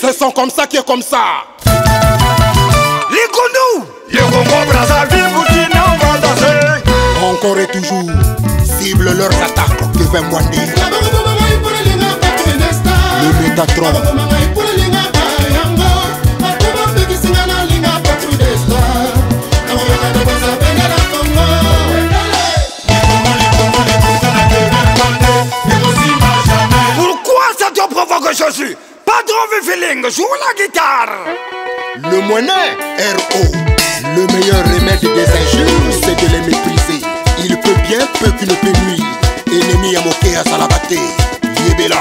C'est son comme ça qui est comme ça. Les Gondou, les Congo Brazzaville, qui on va danser. Encore et toujours, cible leurs attaques que moi, dire. Le Métatron. joue la guitare. Le monnaie, RO. Le meilleur remède des injures, c'est de les mépriser. Il peut bien peu qu'une pénurie. Ennemi à moquer à salabaté. Yébéla.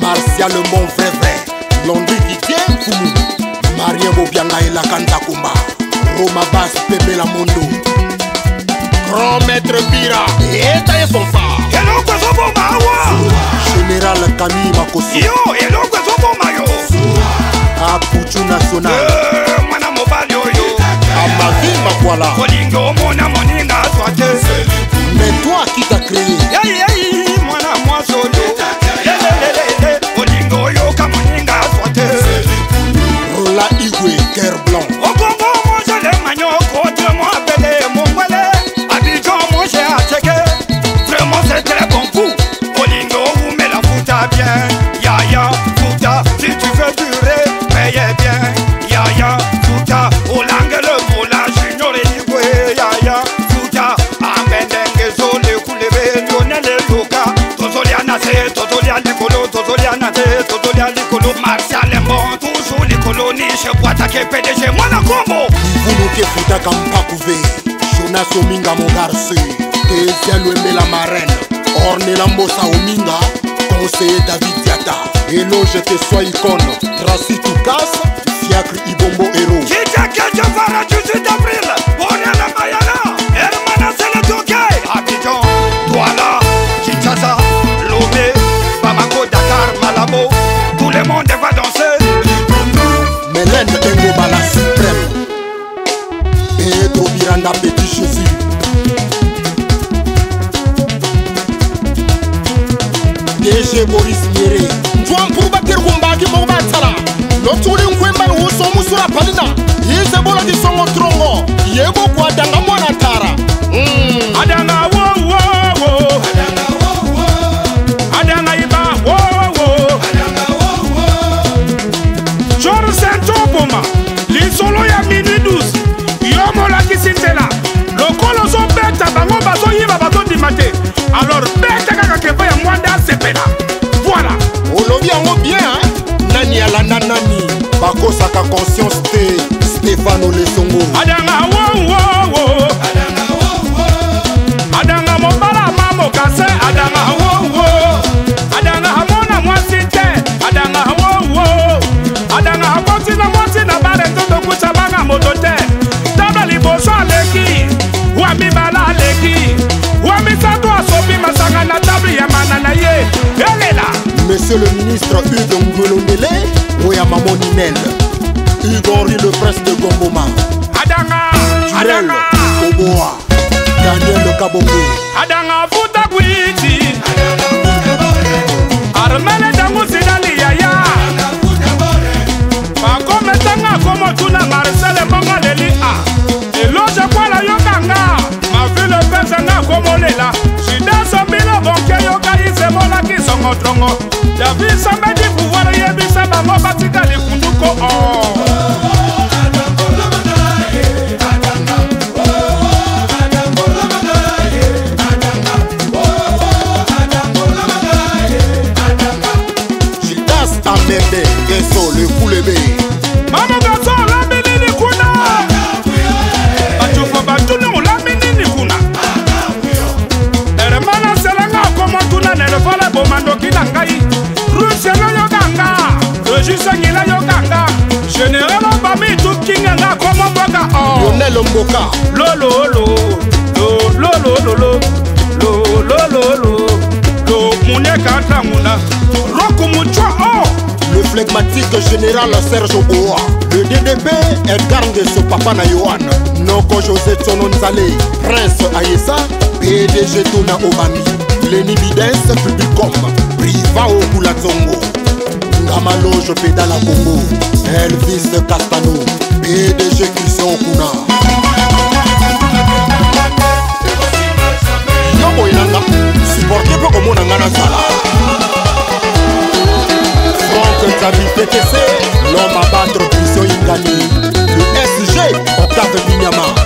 Martial, mon vrai vrai. l'on qui vient pour nous. Marien Bobianga et la Kantakumba. Roma Basse, Pépé la monnaie. famille makoso yo eloko ezoboma yo apucu national te tozolia likolo tozolia na te tozolia likolo martial embon toujours likolo niche po atake pdg mwana kombo vuluki efutaka mpakuve jonas ominga mogarse tezialo emela marene ornela mbosa ominga conseiller david diata eloge teswa ikone traci tukas fiacre ibombo ero jitakejevarajusudavrile onela mayala yeboris yere mvamkuru vakirikumbaki mokuvatsala notuli nkwembani wosomusura palina yisebola disomotrongo yevokwadanga monsieur le ministre Hugo Ngolondele oya maman Ninel Igor le prince de Gomboma Adanga Adanga Oboa Daniel Kabongo Adanga Futa Gwiti Armele Dangu Sidali Yaya Pakome Tanga Komo Tuna Marcel Mbonga Leli A Eloja Kwala Yokanga Mavile Pesa Na Komo Lela Shida Sobilo Bonke Yoka Isemola Kisongo Trongo yabisa mbedi pouvoir yebisa bango batikali kunduko o Mende, Yeso, le Koulebe. Mama Gato, Lamini Nikuna. Batufa Batunu, Lamini Nikuna. Eremana Selanga, Komotuna, Nerefala, Bomando, Kinangai. jusengila yokanga général obami tukinganga komomboka lionel mboka lololo lolololo lolololo muneka tanguna roku mucwa o oh. le flegmatique général serge oboa le ddp edgar ngeso papa na yoan noko josé tsono nzale prince ayesa pdg tona obami leni bidens publicom priva okula tsongo Kamalo, je pédale à Congo Elvis Castano PDG Christian Kuna Yoko inanga Supporter pour que mon angana sala Franck Kavi PTC L'homme à battre Christian Ingani Le SG Octave Binyama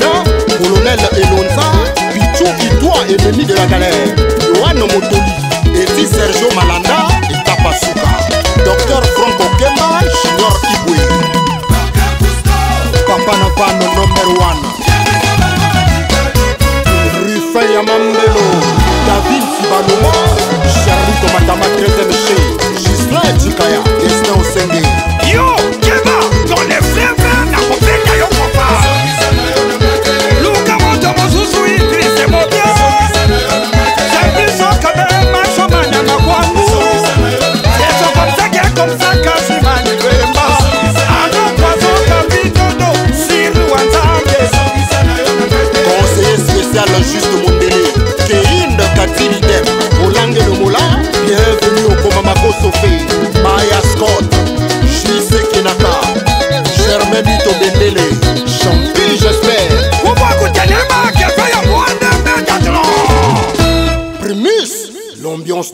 ememi de la galère yohane motoli eti sergio malanda etapa suka dr franco kemba junior ibwe papa na pano nomer 1 rufin ya mambelo david sibaloma charlito matama tretmche gislin cikaya destin osenge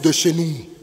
de chez nous.